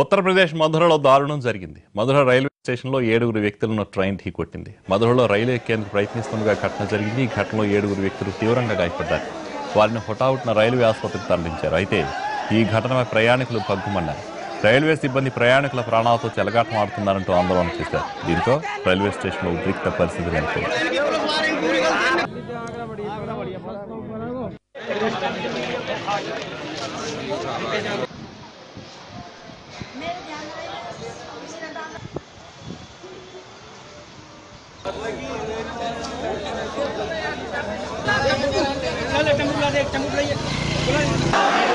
ఉత్తరప్రదేశ్ మధురలో దారుణం జరిగింది. మధుర రైల్వే స్టేషన్లో ఏడుగురు వ్యక్తులను ట్రైన్ ఢీకొట్టింది మధురలో రైలు ఎక్కేందుకు ప్రయత్నిస్తుండగా ఘటన జరిగింది. ఈ ఘటనలో ఏడుగురు వ్యక్తులు తీవ్రంగా గాయపడ్డారు. వారిని హుటాహుట్న రైల్వే ఆసుపత్రికి తరలించారు. అయితే ఈ ఘటనపై ప్రయాణికులు పగ్గుమన్నారు రైల్వే సిబ్బంది ప్రయాణికుల ప్రాణాలతో చెలగాటం ఆడుతున్నారంటూ ఆందోళన చేశారు. దీంతో రైల్వే స్టేషన్లో ఉద్రిక్త పరిస్థితి నెలకొంది चल चंबू बुला दे चंबू बुलाइए